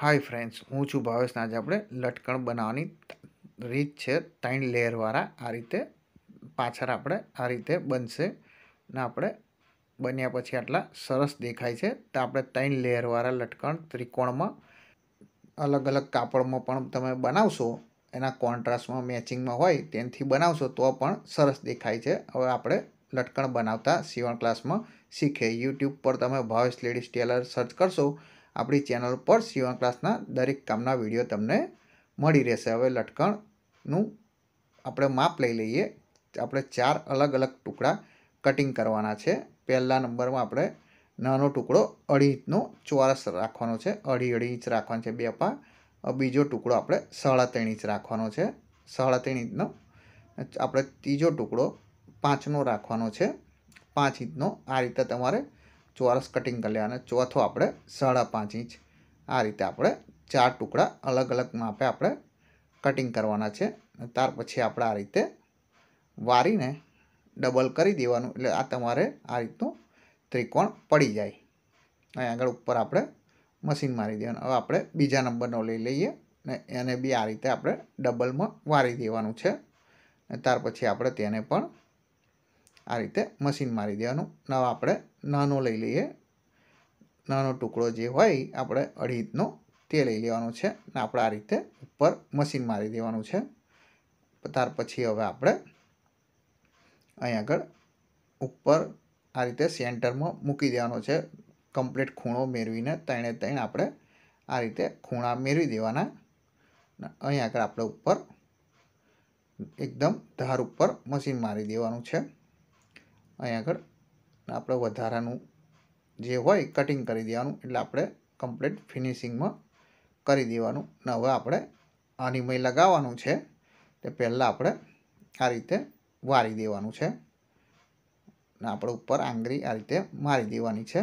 Hi friends હું છું ભાવેશ આજે આપણે લટકણ બનાવવાની રીત છે ત્રણ લેયરવાળા. આ રીતે પાછળ આપણે આ રીતે બનશે ને આપણે બન્યા પછી આટલા સરસ દેખાય છે. તો આપણે ત્રણ લેયરવાળા લટકણ ત્રિકોણમાં અલગ અલગ કાપડમાં પણ તમે બનાવશો, એના કોન્ટ્રાસ્ટમાં, મેચિંગમાં હોય તેનાથી બનાવશો તો પણ સરસ દેખાય છે. હવે આપણે લટકણ બનાવતા સીવણ ક્લાસમાં શીખે. યુટ્યુબ પર તમે ભાવેશ લેડીઝ ટેલર સર્ચ કરશો આપણી ચેનલ પર સીવણ ક્લાસના દરેક કામના વીડિયો તમને મળી રહેશે. હવે લટકણનું આપણે માપ લઈ લઈએ. આપણે ચાર અલગ અલગ ટુકડા કટિંગ કરવાના છે. પહેલા નંબરમાં આપણે નાનો ટુકડો અઢી ઇંચનો ચોરસ રાખવાનો છે. અઢી અઢી ઇંચ રાખવાનો છે બે પા બીજો ટુકડો આપણે સાડા ત્રણ ઇંચ રાખવાનો છે. સાડા ત્રણ ઇંચનો આપણે ત્રીજો ટુકડો પાંચનો રાખવાનો છે. પાંચ ઇંચનો આ રીતે તમારે ચોરસ કટિંગ કરી લેવાના. ચોથો આપણે સાડા પાંચ ઇંચ. આ રીતે આપણે ચાર ટુકડા અલગ અલગ માપે આપણે કટિંગ કરવાના છે. ત્યાર પછી આપણે આ રીતે વારીને ડબલ કરી દેવાનું. એટલે આ તમારે આ રીતનું ત્રિકોણ પડી જાય. અહીં આગળ ઉપર આપણે મશીન મારી દેવાનું. હવે આપણે બીજા નંબરનો લઈ લઈએ ને એને બી આ રીતે આપણે ડબલમાં વારી દેવાનું છે. ત્યાર પછી આપણે તેને પણ આ રીતે મશીન મારી દેવાનું. નવા આપણે નાનો લઈ લઈએ. નાનો ટુકડો જે હોય આપણે અઢી તે લઈ લેવાનો છે ને આપણે આ રીતે ઉપર મશીન મારી દેવાનું છે. ત્યાર પછી હવે આપણે અહીં આગળ ઉપર આ રીતે સેન્ટરમાં મૂકી દેવાનો છે. કમ્પ્લીટ ખૂણો મેળવીને ત્રણે ત્રણ આપણે આ રીતે ખૂણા મેળવી દેવાના. અહીં આગળ આપણે ઉપર એકદમ ધાર ઉપર મશીન મારી દેવાનું છે. અહીં આગળ. આપણે વધારાનું જે હોય કટિંગ કરી દેવાનું. એટલે આપણે કમ્પ્લીટ ફિનિશિંગમાં કરી દેવાનું. ને હવે આપણે આનીમય લગાવવાનું છે. તે પહેલાં આપણે આ રીતે વારી દેવાનું છે. ને આપણે ઉપર આંગળી આ રીતે મારી દેવાની છે.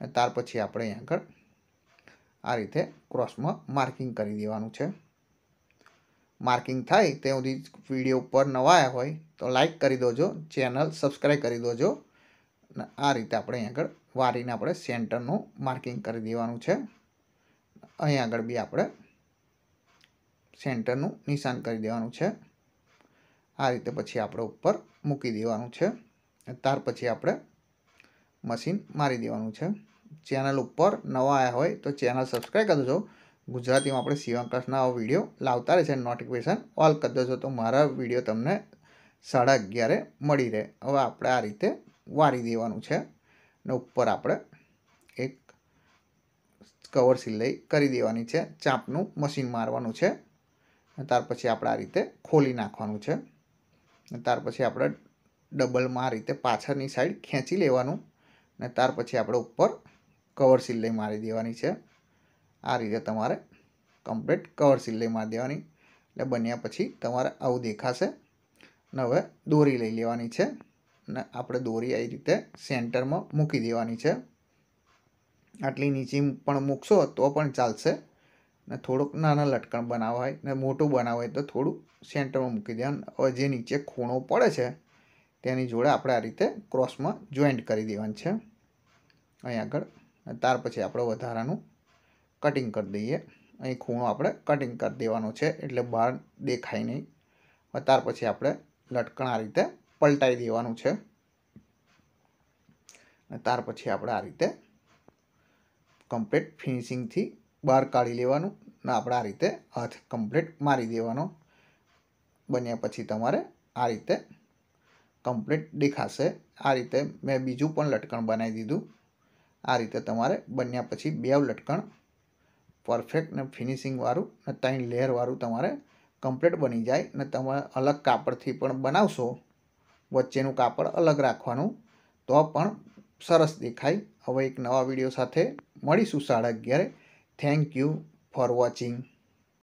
અને ત્યાર પછી આપણે અહીં આગળ આ રીતે ક્રોસમાં માર્કિંગ કરી દેવાનું છે. માર્કિંગ થાય તે સુધી વીડિયો ઉપર નવા આવ્યા હોય તો લાઈક કરી દોજો, ચેનલ સબસ્ક્રાઈબ કરી દોજો. આ રીતે આપણે અહીં આગળ વારીને આપણે સેન્ટરનું માર્કિંગ કરી દેવાનું છે. અહીં આગળ બી આપણે સેન્ટરનું નિશાન કરી દેવાનું છે. આ રીતે પછી આપણે ઉપર મૂકી દેવાનું છે. ત્યાર પછી આપણે મશીન મારી દેવાનું છે. ચેનલ ઉપર નવા આવ્યા હોય તો ચેનલ સબસ્ક્રાઈબ કરી દેજો. ગુજરાતીમાં આપણે સીવણ વીડિયો લાવતા રહે છે નોટિફિકેશન ઓલ કરી દેજો તો મારા વીડિયો તમને સાડા અગિયારે મળી રહે. હવે આપણે આ રીતે વારી દેવાનું છે ને ઉપર આપણે એક કવર સિલાઈ કરી દેવાની છે. ચાંપનું મશીન મારવાનું છે. ત્યાર પછી આપણે આ રીતે ખોલી નાખવાનું છે. ત્યાર પછી આપણે ડબલમાં આ રીતે પાછળની સાઈડ ખેંચી લેવાનું. ને ત્યાર પછી આપણે ઉપર કવર સિલાઈ મારી દેવાની છે. આ રીતે તમારે કમ્પ્લીટ કવર સિલાઈ મારી દેવાની. એટલે બન્યા પછી તમારે આવું દેખાશે. ને હવે દોરી લઈ લેવાની છે. ને આપણે દોરી આવી રીતે સેન્ટરમાં મૂકી દેવાની છે. આટલી નીચે પણ મૂકશો તો પણ ચાલશે. ને થોડુંક નાના લટકણ બનાવવા હોય ને મોટું બનાવવા હોય તો થોડું સેન્ટરમાં મૂકી દેવાનું. હવે જે નીચે ખૂણો પડે છે, તેની જોડે આપણે આ રીતે ક્રોસમાં જોઈન્ટ કરી દેવાનું છે. અહીં આગળ. ત્યાર પછી આપણે વધારાનું કટિંગ કરી દઈએ. અહીં ખૂણો આપણે કટિંગ કરી દેવાનો છે, એટલે બહાર દેખાય નહીં. ત્યાર પછી આપણે લટકણ આ રીતે પલટાઈ દેવાનું છે. ત્યાર પછી આપણે આ રીતે કમ્પ્લીટ ફિનિશિંગથી બહાર કાઢી લેવાનું ને આપણે આ રીતે હાથ કમ્પ્લીટ મારી દેવાનો. બન્યા પછી તમારે આ રીતે કમ્પ્લીટ દેખાશે. આ રીતે મેં બીજું પણ લટકણ બનાવી દીધું. આ રીતે તમારે બન્યા પછી બે લટકણ પરફેક્ટ ને ફિનિશિંગવાળું ને ત્રણ લેયરવાળું તમારે કમ્પ્લીટ બની જાય ને તમે અલગ કાપડથી પણ બનાવશો, વચ્ચેનું કાપડ અલગ રાખવાનું, તો પણ સરસ દેખાય. હવે એક નવા વીડિયો સાથે મળીશું સાડા અગિયારે. Thank you for watching